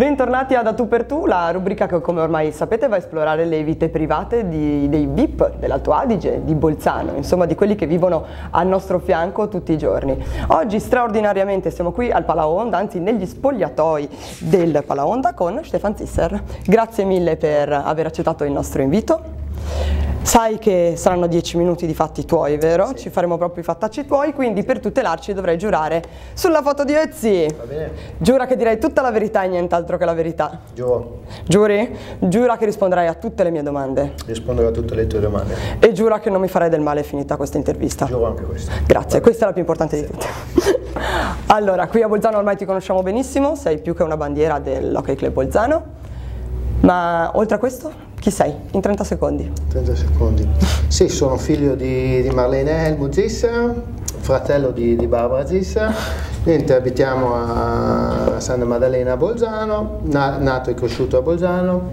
Bentornati a Da Tu per Tu, la rubrica che come ormai sapete va a esplorare le vite private di, dei VIP dell'Alto Adige, di Bolzano, insomma di quelli che vivono al nostro fianco tutti i giorni. Oggi straordinariamente siamo qui al Palaonda, anzi negli spogliatoi del Palaonda con Stefan Zisser. Grazie mille per aver accettato il nostro invito. Sai che saranno dieci minuti di fatti tuoi, vero? Sì. Ci faremo proprio i fattacci tuoi, quindi per tutelarci dovrai giurare sulla foto di Ezzi. Va bene. Giura che direi tutta la verità e nient'altro che la verità. Giuro. Giuri? Giura che risponderai a tutte le mie domande. Risponderò a tutte le tue domande. E giura che non mi farai del male finita questa intervista. Giuro anche questo. Grazie, questa è la più importante sì. di tutte. allora, qui a Bolzano ormai ti conosciamo benissimo, sei più che una bandiera dell'Hockey Club Bolzano. Ma oltre a questo, chi sei? In 30 secondi. 30 secondi. Sì, sono figlio di, di Marlene Helmut Zissa, fratello di, di Barbara Zissa. Niente, abitiamo a Santa Maddalena a Bolzano, na, nato e cresciuto a Bolzano,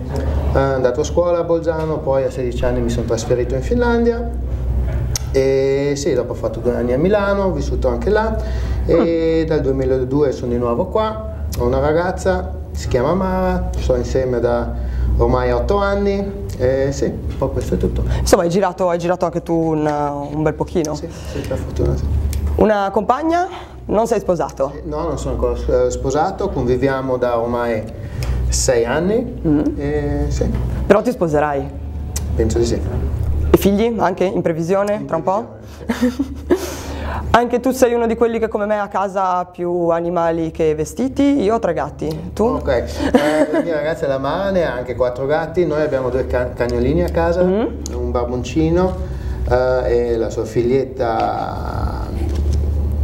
andato a scuola a Bolzano, poi a 16 anni mi sono trasferito in Finlandia e sì, dopo ho fatto due anni a Milano, ho vissuto anche là e dal 2002 sono di nuovo qua, ho una ragazza, si chiama Mara, sto insieme da ormai otto anni e sì, un po' questo è tutto. Insomma, hai girato, hai girato anche tu un, un, bel pochino? Sì, sì, per fortuna sì. Una compagna? Non sei sposato? No, non sono ancora eh, sposato, conviviamo da ormai sei anni mm. e sì. Però ti sposerai? Penso di sì. E figli anche in previsione, in tra previsione, un po'? Sì. Anche tu sei uno di quelli che come me a casa ha più animali che vestiti, io ho tre gatti, tu? Ok, eh, la mia ragazza è la Mane, ha anche quattro gatti, noi abbiamo due can cagnolini a casa, mm -hmm. un barboncino eh, e la sua figlietta,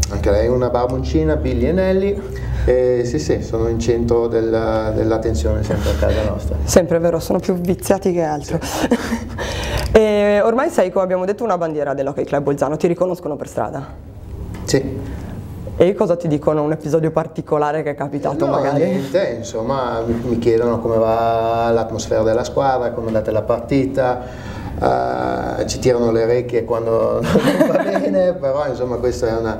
anche lei una barboncina, Billy e Nelly. Eh, sì, sì, sono in centro del, dell'attenzione sempre a casa nostra. Sempre vero, sono più viziati che altro. Sì. e ormai sei, come abbiamo detto, una bandiera dell'Hockey Club Bolzano, ti riconoscono per strada? Sì. E cosa ti dicono? Un episodio particolare che è capitato no, magari? Niente, insomma mi chiedono come va l'atmosfera della squadra, come è andata la partita, uh, ci tirano le orecchie quando non va bene, però insomma questa è una,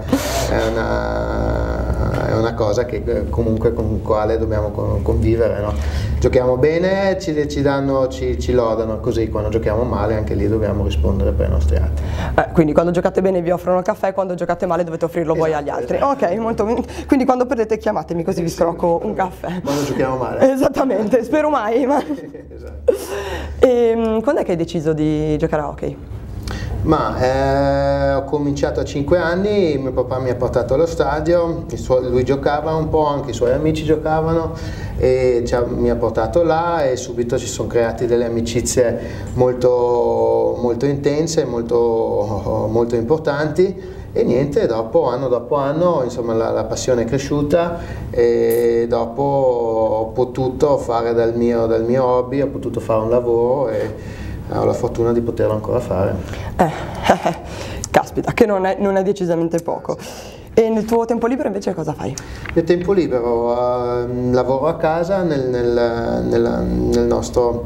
è una, è una cosa che comunque con quale dobbiamo convivere. No? Giochiamo bene, ci, ci, danno, ci, ci, lodano, così quando giochiamo male anche lì dobbiamo rispondere per i nostri atti. Eh, quindi quando giocate bene vi offrono il caffè, quando giocate male dovete offrirlo esatto, voi agli altri. Esatto. Ok, molto bene. Quindi quando perdete chiamatemi così vi scrocco un caffè. Quando giochiamo male. Esattamente, spero mai. Ma... esatto. E, ehm, quando è che hai deciso di giocare a hockey? Ma eh, ho cominciato a 5 anni, mio papà mi ha portato allo stadio, suo, lui giocava un po', anche i suoi amici giocavano e cioè, mi ha portato là e subito ci sono create delle amicizie molto, molto intense, molto, molto importanti. E niente, dopo anno dopo anno insomma, la, la, passione è cresciuta e dopo ho potuto fare dal mio, dal mio hobby, ho potuto fare un lavoro e ho la fortuna di poterlo ancora fare. Eh, caspita, che non è, non è decisamente poco. E nel tuo tempo libero invece cosa fai? Nel tempo libero uh, lavoro a casa nel, nel, nel, nel nostro,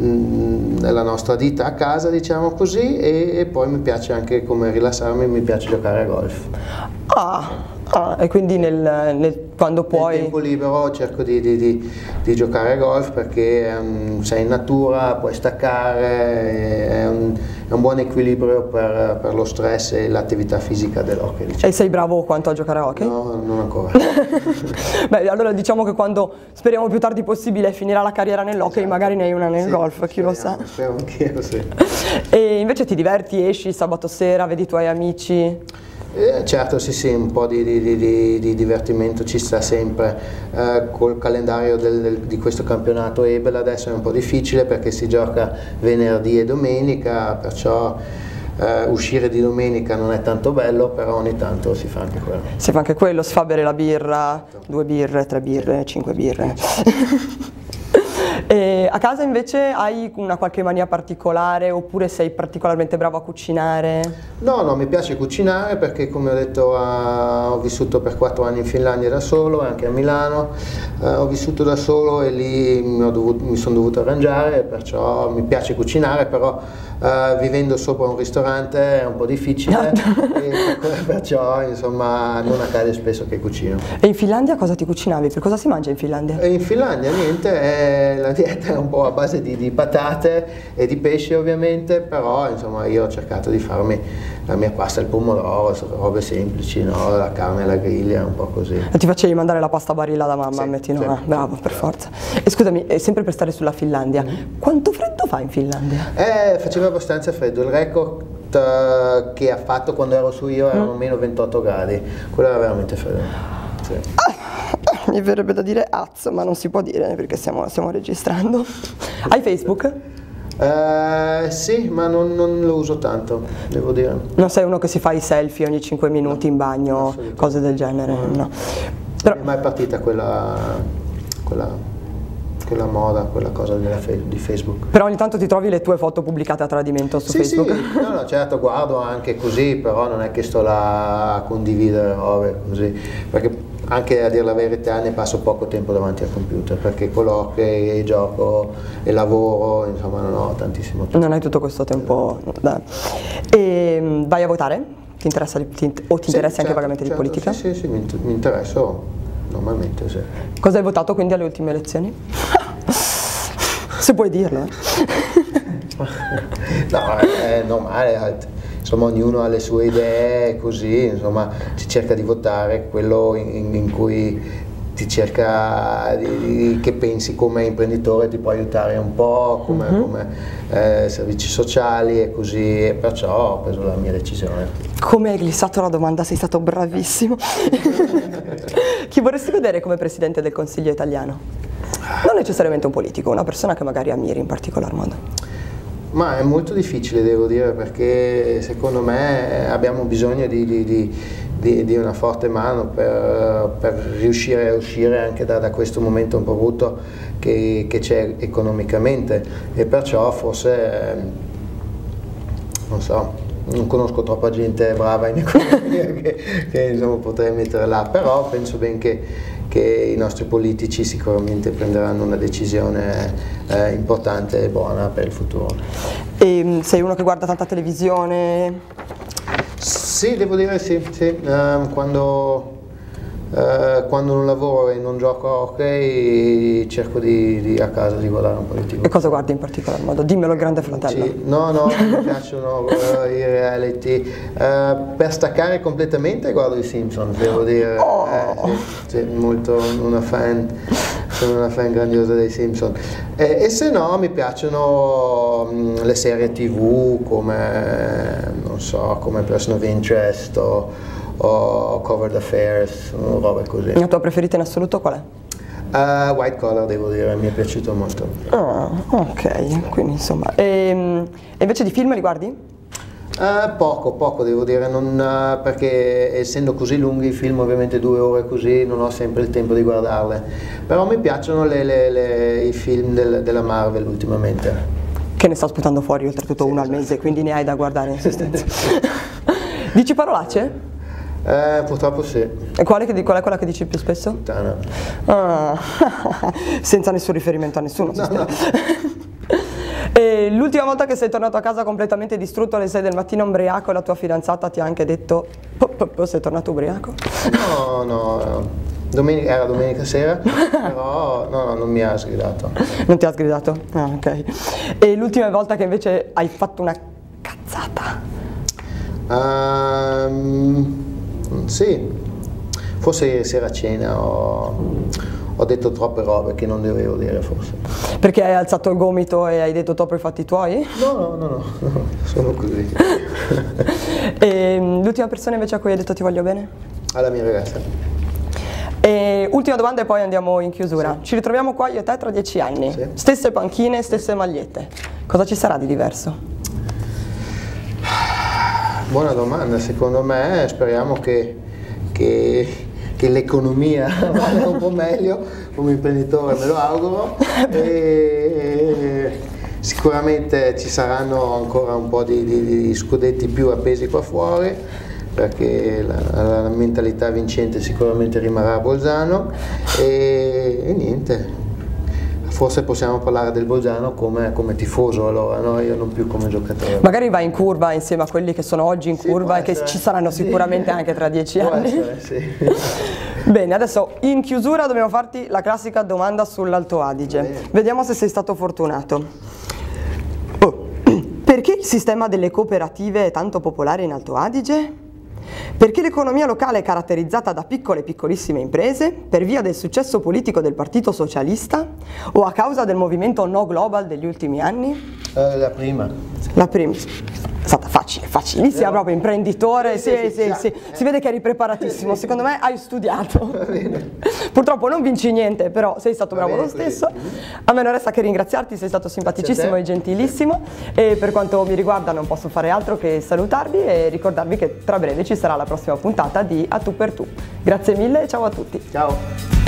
mm, nella nostra ditta a casa diciamo così e, e, poi mi piace anche come rilassarmi, mi piace giocare a golf. Ah, Ah, e quindi nel, nel, quando puoi... Nel tempo libero cerco di, di, di, di giocare a golf perché um, sei in natura, puoi staccare, è un, è un buon equilibrio per, per, lo stress e l'attività fisica dell'hockey. Diciamo. E sei bravo quanto a giocare a hockey? No, non ancora. Beh, allora diciamo che quando speriamo più tardi possibile finirà la carriera nell'hockey, esatto. magari ne hai una nel sì, golf, chi lo sa. Spero anch'io, sì. E invece ti diverti, esci sabato sera, vedi i tuoi amici? Eh, certo sì sì, un po' di, di, di, di divertimento ci sta sempre, eh, col calendario del, del, di questo campionato Ebel adesso è un po' difficile perché si gioca venerdì e domenica, perciò eh, uscire di domenica non è tanto bello, però ogni tanto si fa anche quello. Si fa anche quello, si fa bere la birra, due birre, tre birre, cinque birre. E a casa invece hai una qualche mania particolare oppure sei particolarmente bravo a cucinare? No, no, mi piace cucinare perché come ho detto uh, ho vissuto per quattro anni in Finlandia da solo, anche a Milano, uh, ho vissuto da solo e lì mi, dovuto, mi sono dovuto arrangiare, perciò mi piace cucinare, però uh, vivendo sopra un ristorante è un po' difficile e perciò insomma non accade spesso che cucino. E in Finlandia cosa ti cucinavi? Per cosa si mangia in Finlandia? E in Finlandia niente, è, la dieta è un po' a base di, di, patate e di pesce ovviamente, però insomma io ho cercato di farmi la mia pasta al pomodoro, robe semplici, no? la carne alla griglia, un po' così. E ti facevi mandare la pasta barilla da mamma, sì, metti no? Sì, ah, bravo, per forza. E scusami, sempre per stare sulla Finlandia, mm-hmm. quanto freddo fa in Finlandia? Eh, faceva abbastanza freddo, il record eh, che ha fatto quando ero su io erano mm. meno 28 gradi, quello era veramente freddo. Sì. Ah, mi verrebbe da dire azzo, ma non si può dire perché stiamo, stiamo registrando. Hai Facebook? Uh, sì, ma non, non, lo uso tanto, devo dire. Non sei uno che si fa i selfie ogni 5 minuti no, in bagno, cose del genere? No. no. Però... Non è mai partita quella, quella, quella moda, quella cosa di Facebook. Però ogni tanto ti trovi le tue foto pubblicate a tradimento su sì, Facebook? Sì, no, no, certo, guardo anche così, però non è che sto là a condividere robe così, perché anche a dire la verità ne passo poco tempo davanti al computer perché colloqui, gioco e lavoro, insomma non ho tantissimo tempo. Non hai tutto questo tempo. Esatto. E mm, vai a votare? Ti interessa, ti, o ti sì, interessi certo, anche vagamente certo, di politica? Sì, sì, sì, mi, mi interesso normalmente, sì. Cosa hai votato quindi alle ultime elezioni? Se puoi dirlo. Eh. no, è normale insomma ognuno ha le sue idee, così insomma si cerca di votare quello in, in cui ti cerca di, di, che pensi come imprenditore ti può aiutare un po', come, uh-huh. come eh, servizi sociali e così, e perciò ho preso la mia decisione. Come hai glissato la domanda, sei stato bravissimo. Chi vorresti vedere come Presidente del Consiglio italiano? Non necessariamente un politico, una persona che magari ammiri in particolar modo. Ma è molto difficile devo dire perché secondo me abbiamo bisogno di, di, di, di una forte mano per, per, riuscire a uscire anche da, da, questo momento un po' brutto che, che c'è economicamente. E perciò forse, non so, non conosco troppa gente brava in economia che, che insomma, potrei mettere là, però penso ben che che i nostri politici sicuramente prenderanno una decisione eh, importante e buona per il futuro. E mm, sei uno che guarda tanta televisione? Sì, devo dire sì, sì. Uh, quando Uh, quando non lavoro e non gioco a hockey cerco di, di, a casa di guardare un po' di tv. E cosa guardi in particolar modo? Dimmelo grande fratello. Sì. No, no, mi piacciono uh, i reality. Uh, per staccare completamente guardo i Simpsons, devo dire. Oh. Eh, sì, sì, molto una fan, sono una fan grandiosa dei Simpsons. E, e se no mi piacciono um, le serie tv come, non so, come Person of Interest o o Covered Affairs, robe così. La tua preferita in assoluto qual è? Uh, white Collar devo dire, mi è piaciuto molto. Ah, ok, quindi insomma. E, ehm, e invece di film li guardi? Uh, poco, poco devo dire, non, uh, perché essendo così lunghi i film, ovviamente due ore così, non ho sempre il tempo di guardarle. Però mi piacciono le, le, le, i film del, della Marvel ultimamente. Che ne sto aspettando fuori oltretutto sì, uno esatto. al mese, quindi ne hai da guardare in assistenza. Dici parolacce? Eh, purtroppo sì. E qual è, qual è, quella che dici più spesso? Puttana. Ah, senza nessun riferimento a nessuno. No, no. l'ultima volta che sei tornato a casa completamente distrutto alle 6 del mattino ubriaco la tua fidanzata ti ha anche detto sei tornato ubriaco? No, no, domenica, era domenica sera, però no, no, non mi ha sgridato. Non ti ha sgridato? Ah, ok. E l'ultima volta che invece hai fatto una cazzata? Um, sì, forse ieri sera a cena ho, ho, detto troppe robe che non dovevo dire forse. Perché hai alzato il gomito e hai detto troppo i fatti tuoi? No, no, no, no, no sono così. e mm, l'ultima persona invece a cui hai detto ti voglio bene? Alla mia ragazza. E ultima domanda e poi andiamo in chiusura. Sì. Ci ritroviamo qua io e te tra dieci anni. Sì. Stesse panchine, stesse magliette. Cosa ci sarà di diverso? Buona domanda, secondo me speriamo che, che, che l'economia vada un po' meglio, come imprenditore, me lo auguro. e sicuramente ci saranno ancora un po' di, di, di scudetti più appesi qua fuori perché la, la, mentalità vincente sicuramente rimarrà a Bolzano e, e niente, forse possiamo parlare del Bolzano come, come tifoso allora, no? io non più come giocatore. Magari vai in curva insieme a quelli che sono oggi in sì, curva e che ci saranno sicuramente sì. anche tra dieci può anni. Essere, sì. Bene, adesso in chiusura dobbiamo farti la classica domanda sull'Alto Adige. Bene. Vediamo se sei stato fortunato. Oh. Perché il sistema delle cooperative è tanto popolare in Alto Adige? Perché l'economia locale è caratterizzata da piccole e piccolissime imprese, per via del successo politico del Partito Socialista o a causa del movimento No Global degli ultimi anni? Eh, la prima. La prima stata facile, facilissima, Però, proprio imprenditore, sì, sì, sì, sì, si vede che eri preparatissimo, secondo me hai studiato. Purtroppo non vinci niente, però sei stato bravo lo stesso. A me non resta che ringraziarti, sei stato simpaticissimo e gentilissimo e per quanto mi riguarda non posso fare altro che salutarvi e ricordarvi che tra breve ci sarà la prossima puntata di A Tu per Tu. Grazie mille e ciao a tutti. Ciao.